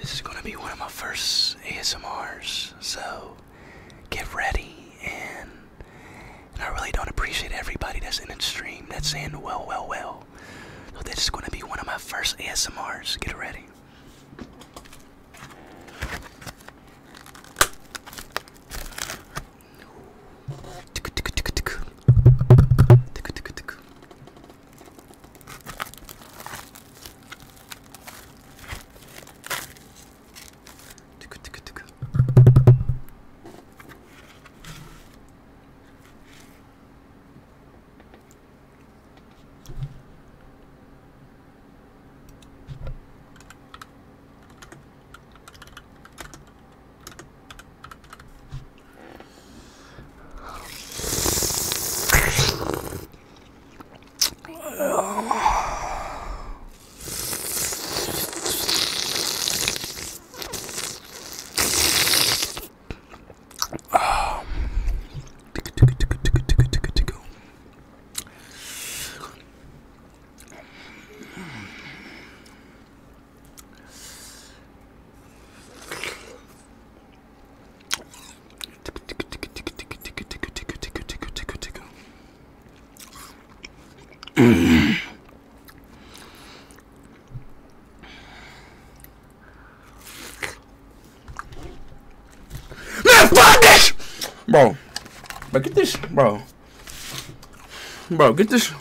This is gonna be one of my first ASMRs, so get ready and, and I really don't appreciate everybody that's in the stream that's saying well, well, well. So this is gonna be one of my first ASMRs. Get ready. Bro. Bro, get this. Bro. Bro, get this.